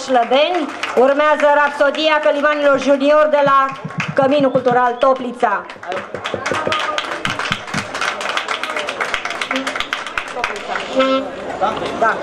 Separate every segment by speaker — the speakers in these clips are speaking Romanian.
Speaker 1: uicuților de la Voșlădeni. Urmează Rapsodia Călimanilor Junior de la Căminul Cultural Toplița. Da.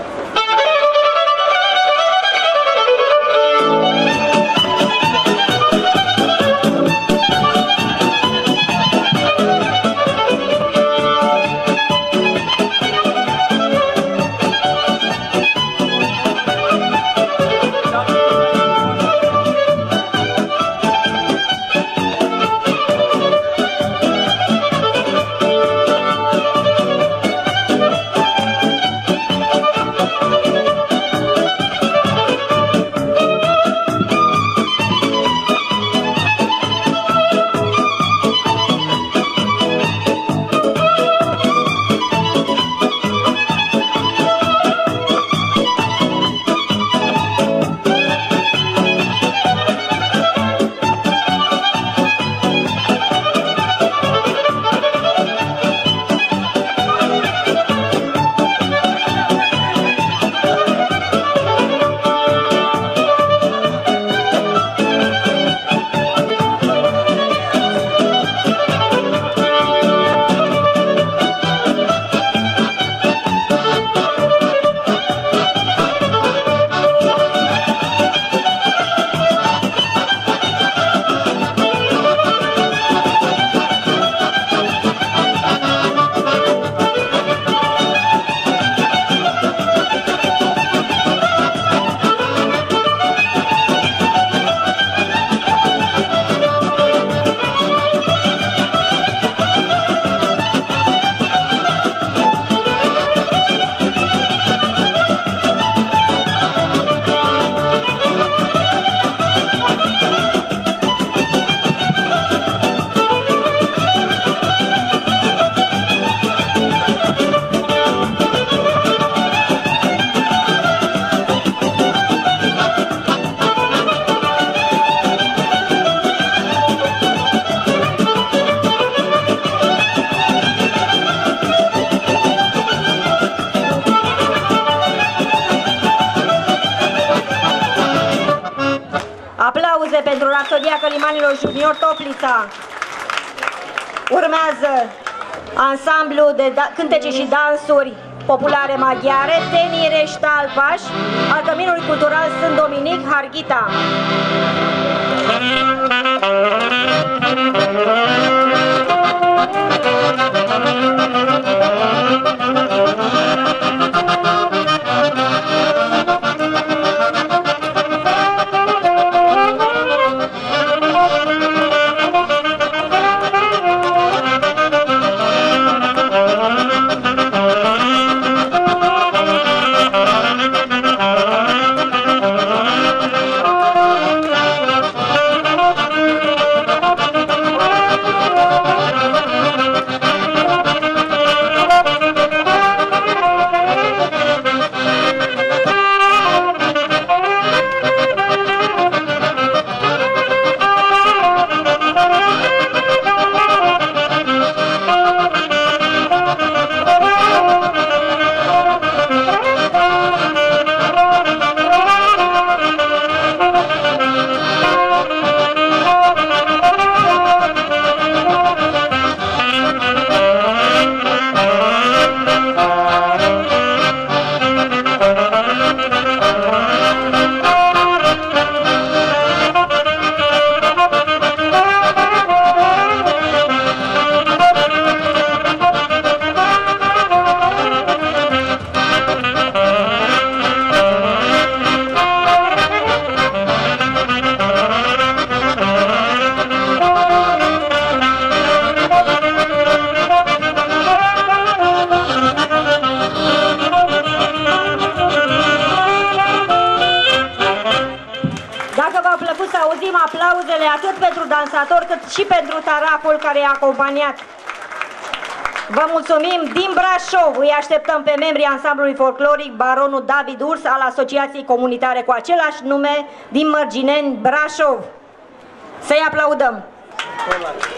Speaker 1: Nicolo Junior Toplița. Urmează ansamblu de da, cântece și dansuri populare maghiare, Tenii Reșta Alpaș, al Căminului Cultural Sânt Dominic Harghita. Și pentru taraful care i-a acompaniat. Vă mulțumim din Brașov. Îi așteptăm pe membrii ansamblului folcloric Baronul David Urs al Asociației Comunitare cu același nume din Mărgineni, Brașov. Să-i aplaudăm! aplaudăm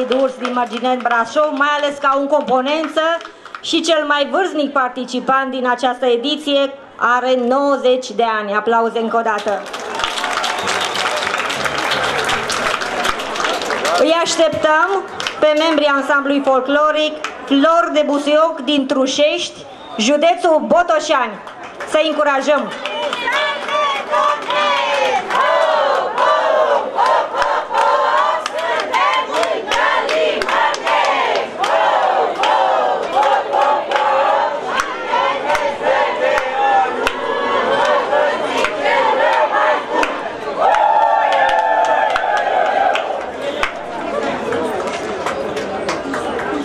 Speaker 1: Baronul David Urs din Mărgineni Brașov, mai ales ca un componență și cel mai vârstnic participant din această ediție are 90 de ani. Aplauze încă o dată. Îi așteptăm pe membrii ansamblului folcloric Flor de Busuioc din Trușești, județul Botoșani. Să încurajăm!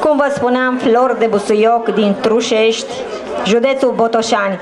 Speaker 1: Cum vă spuneam, Flor de Busuioc din Trușești, județul Botoșani.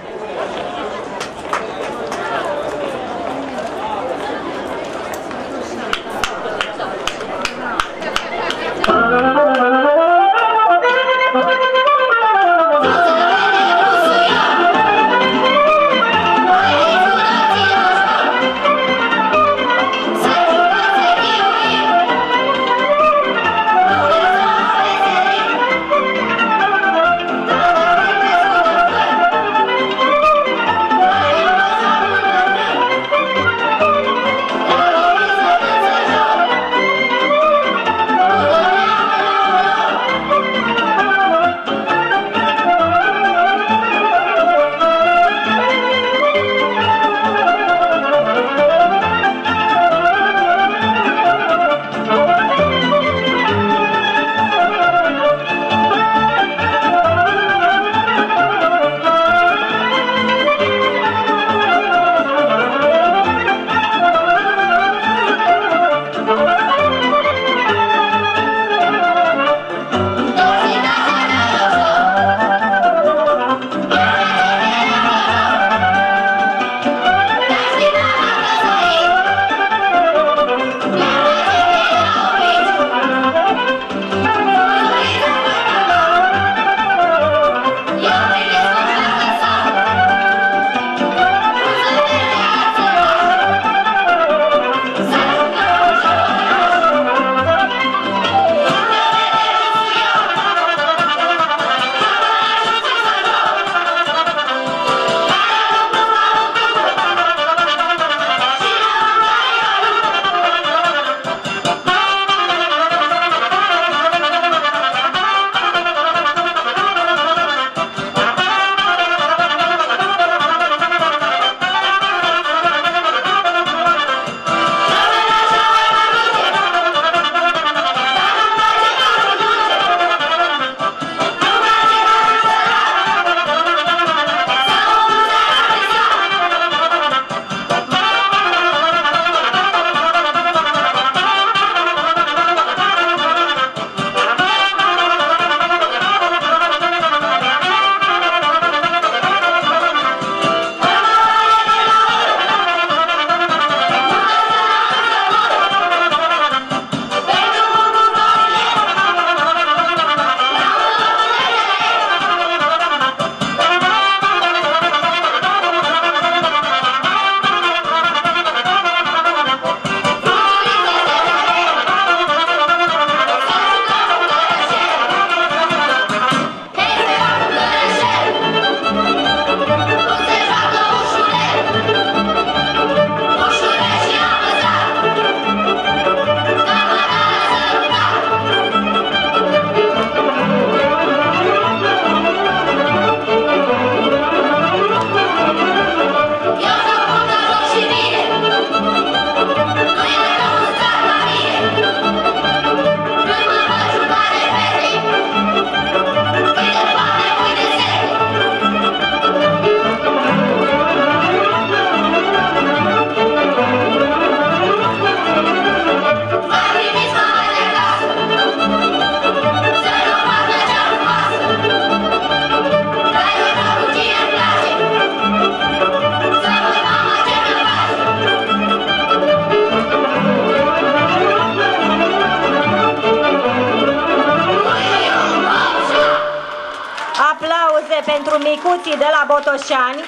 Speaker 1: Botoșani.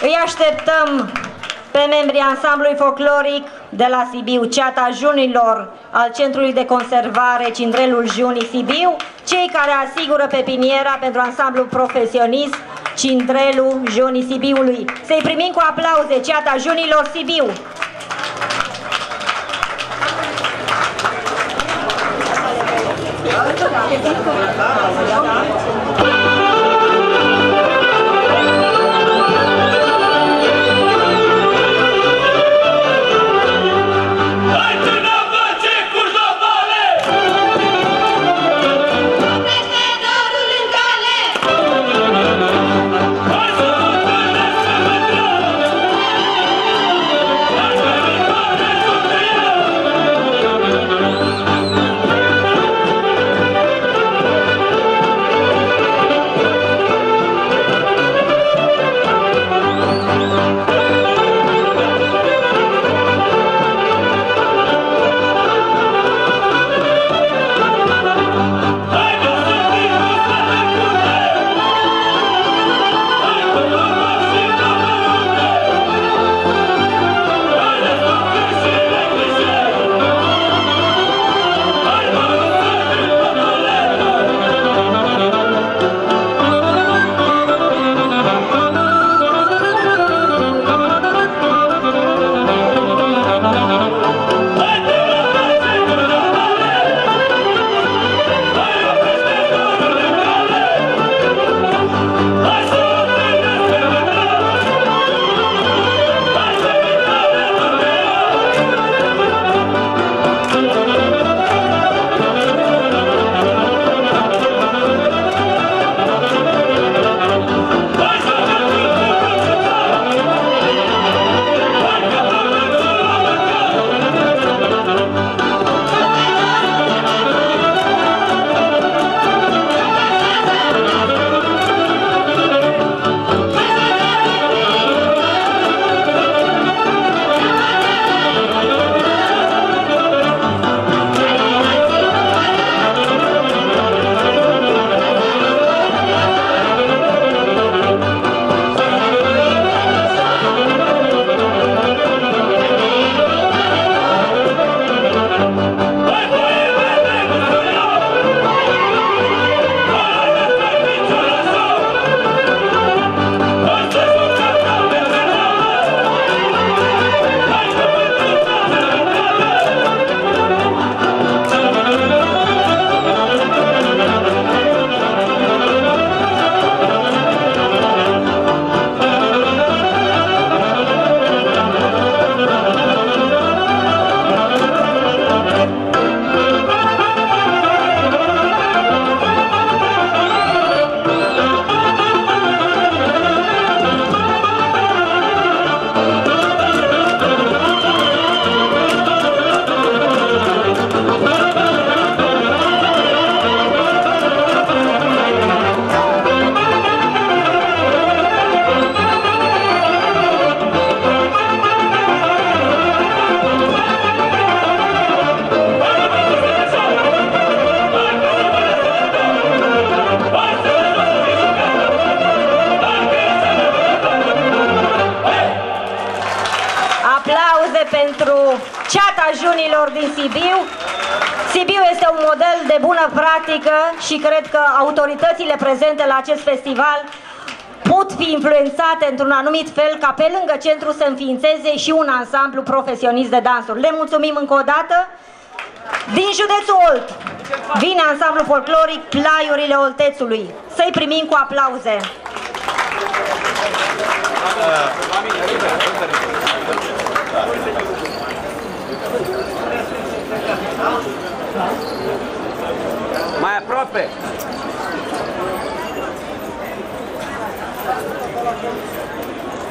Speaker 1: Îi așteptăm pe membrii ansamblului folcloric de la Sibiu, Ceata Junilor al Centrului de Conservare Cindrelul Junii Sibiu, cei care asigură pepiniera pentru ansamblul profesionist Cindrelul Junii Sibiului. Să-i primim cu aplauze Ceata Junilor Sibiu! Și cred că autoritățile prezente la acest festival pot fi influențate într-un anumit fel ca pe lângă centru să înființeze și un ansamblu profesionist de dansuri. Le mulțumim încă o dată. Din județul Olt vine ansamblu folcloric Plaiurile Oltețului. Să-i primim cu aplauze.
Speaker 2: Mai aproape.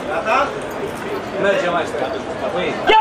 Speaker 3: Gata?
Speaker 2: Mergem mai spre.
Speaker 3: Chiar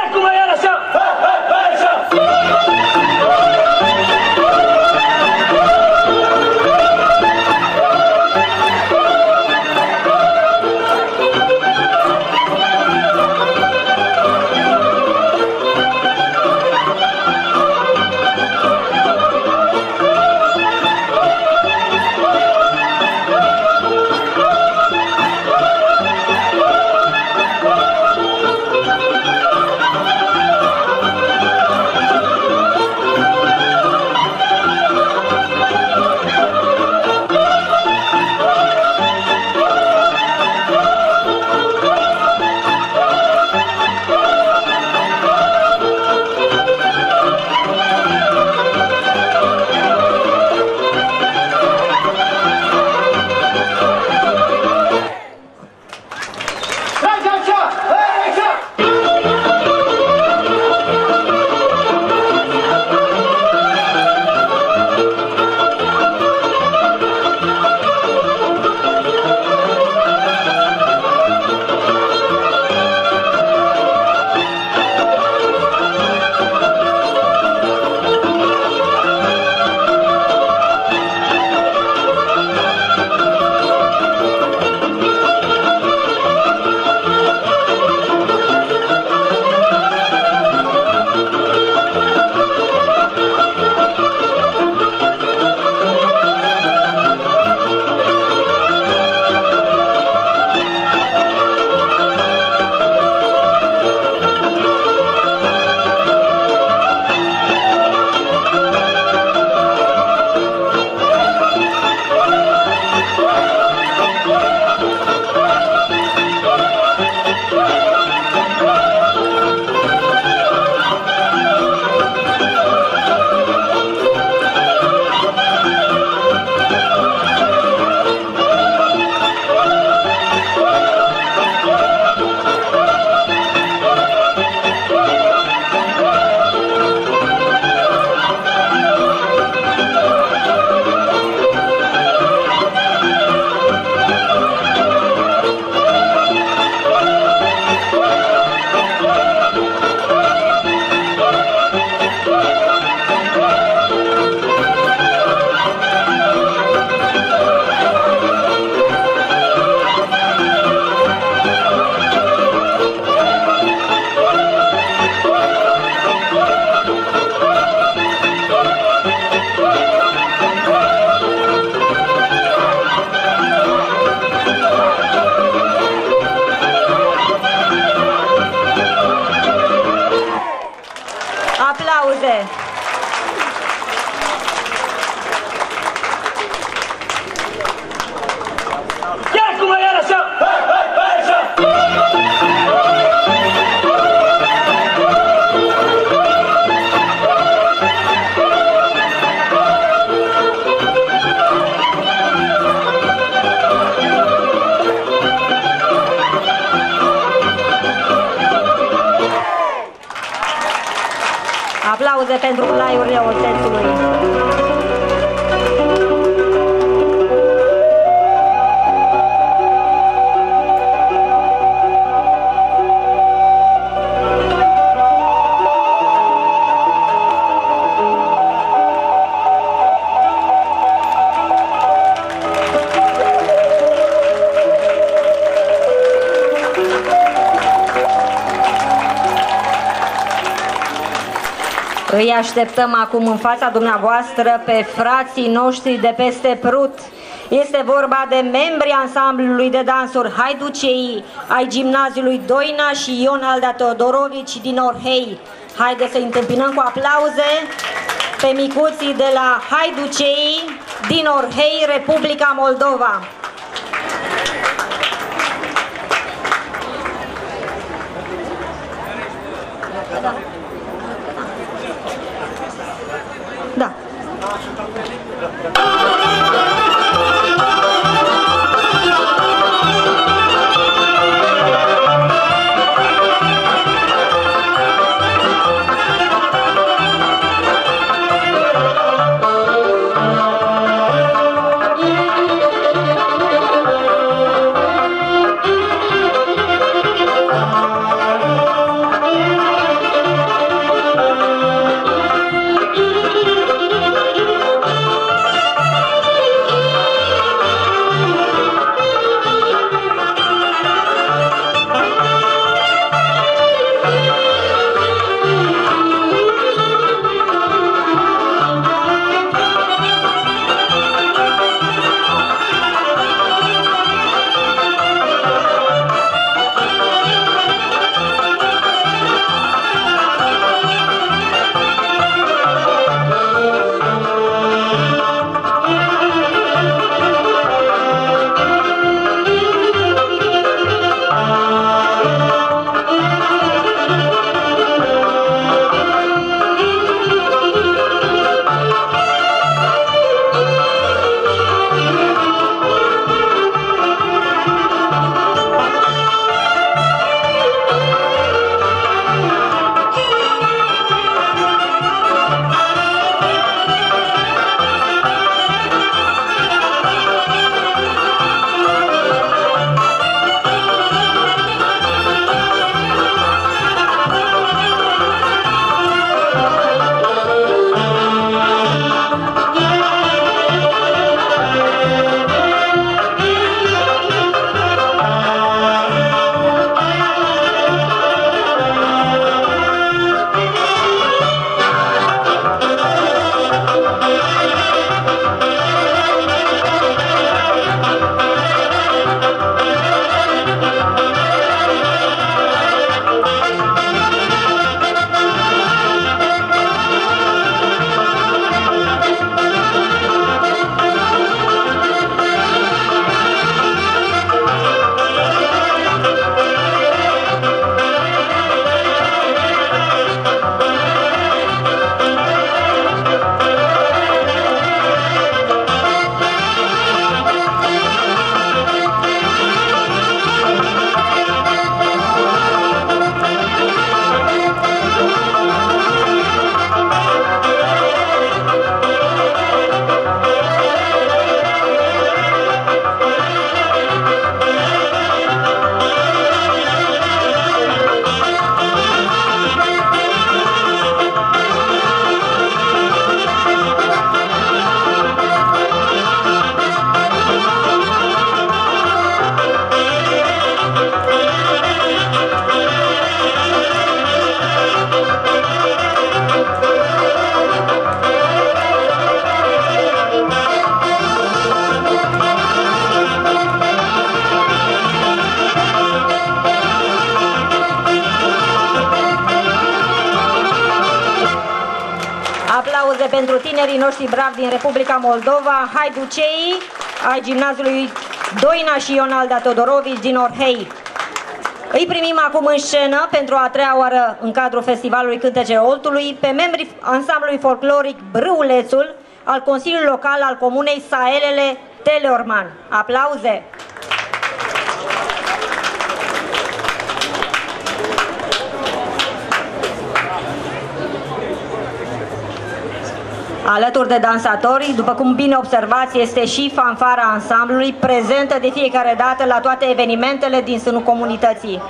Speaker 1: Îi așteptăm acum în fața dumneavoastră pe frații noștri de peste Prut. Este vorba de membrii ansamblului de dansuri Haiducei ai gimnaziului Doina și Ion Alda Teodorovici din Orhei. Haideți să întâmpinăm cu aplauze pe micuții de la Haiducei din Orhei, Republica Moldova. Noștri bravi din Republica Moldova, Haiducei, ai gimnaziului Doina și Ionalda Todorovici din Orhei. Îi primim acum în scenă pentru a treia oară în cadrul Festivalului Cântece Oltului pe membrii ansamblului folcloric Brâulețul al Consiliului Local al Comunei Saelele Teleorman. Aplauze! Alături de dansatori, după cum bine observați, este și fanfara ansamblului, prezentă de fiecare dată la toate evenimentele din sânul comunității.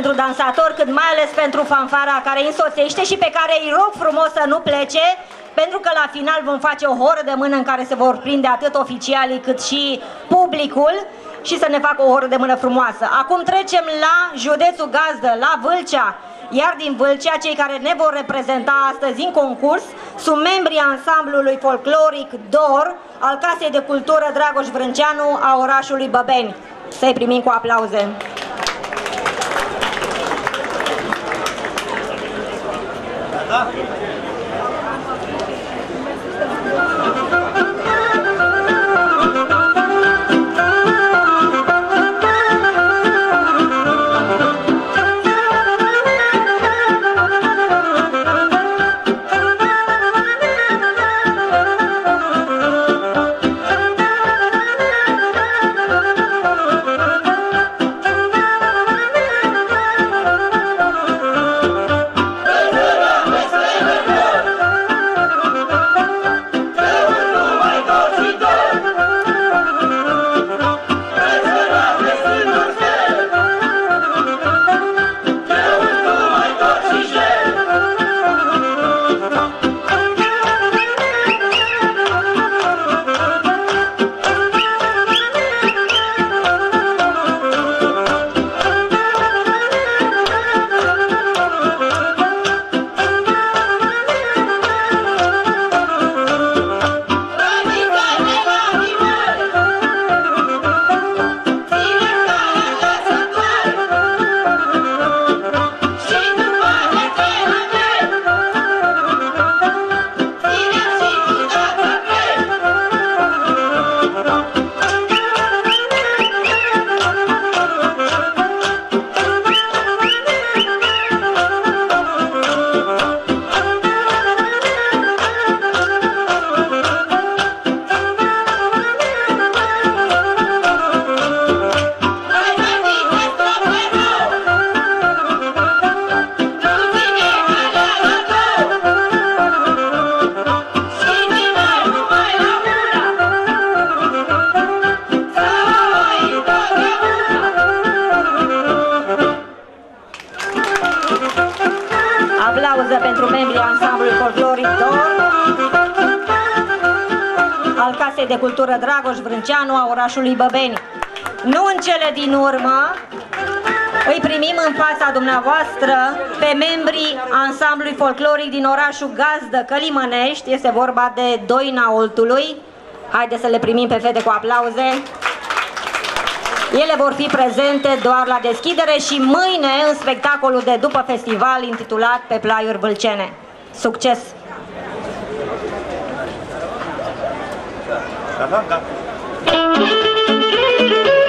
Speaker 1: Pentru dansator cât mai ales pentru fanfara care îi însoțește și pe care îi rog frumos să nu plece pentru că la final vom face o horă de mână în care se vor prinde atât oficialii cât și publicul și să ne facă o horă de mână frumoasă. Acum trecem la județul gazdă, la Vâlcea. Iar din Vâlcea, cei care ne vor reprezenta astăzi în concurs sunt membrii ansamblului folcloric DOR al Casei de Cultură Dragoș Vrânceanu a orașului Băbeni. Să-i primim cu aplauze.
Speaker 2: Da?
Speaker 1: Orașului Băbeni. Nu în cele din urmă, îi primim în fața dumneavoastră pe membrii ansamblului folcloric din orașul Gazdă Călimănești. Este vorba de Doina Oltului. Haideți să le primim pe fete cu aplauze. Ele vor fi prezente doar la deschidere și mâine în spectacolul de după festival intitulat Pe Plaiuri Vâlcene. Succes!
Speaker 2: Da, da, da.
Speaker 4: Thank you.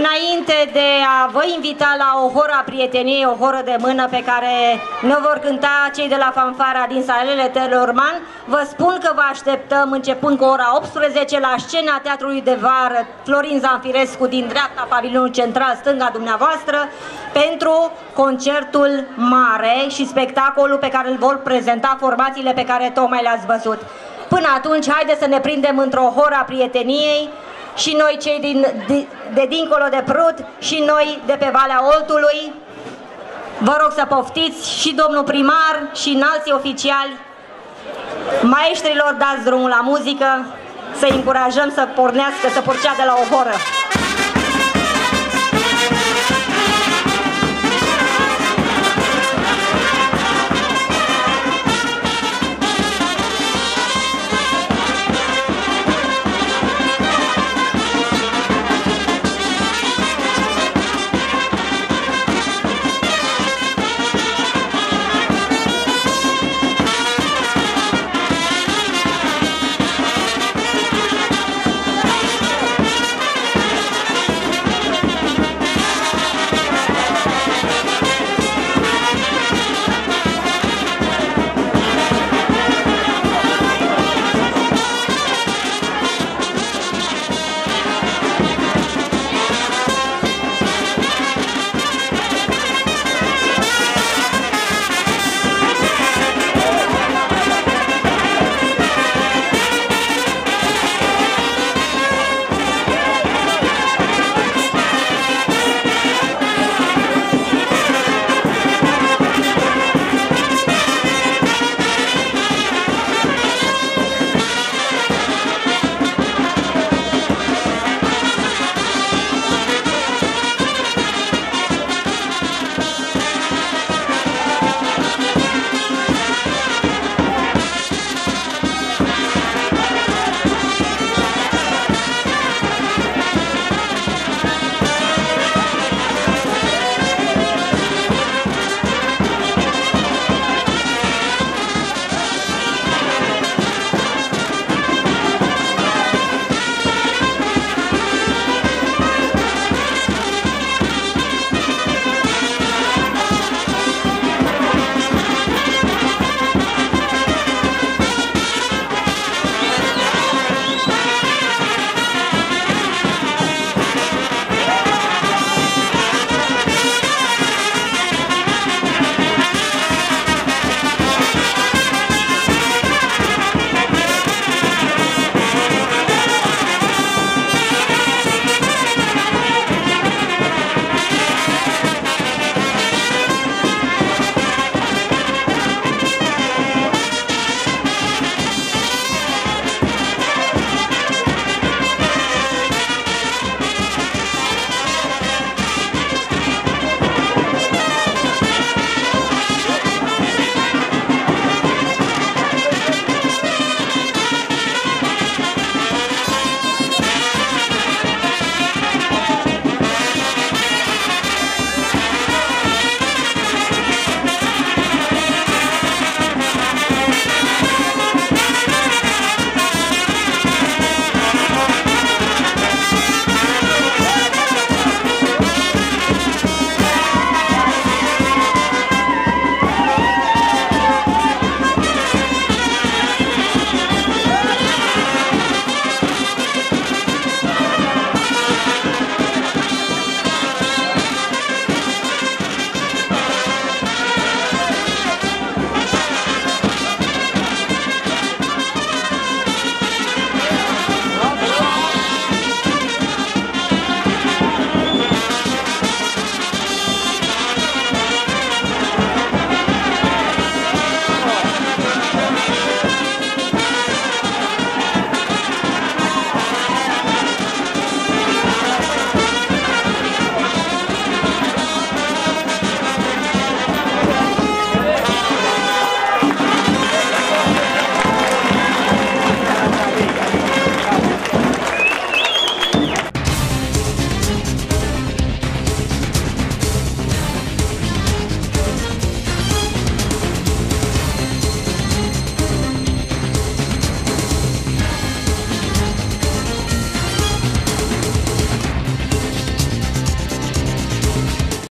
Speaker 1: Înainte de a vă invita la o horă a prieteniei, o horă de mână pe care ne vor cânta cei de la fanfara din salele Telorman, vă spun că vă așteptăm începând cu ora 18 la scena Teatrului de Vară Florin Zanfirescu din dreapta pavilionul central, stânga dumneavoastră, pentru concertul mare și spectacolul pe care îl vor prezenta formațiile pe care tocmai le-ați văzut. Până atunci, haideți să ne prindem într-o horă a prieteniei, și noi cei din, de, de dincolo de Prut și noi de pe Valea Oltului. Vă rog să poftiți și domnul primar și înalții oficiali. Maestrilor dați drumul la muzică, să încurajăm să pornească, să porceadă la o horă.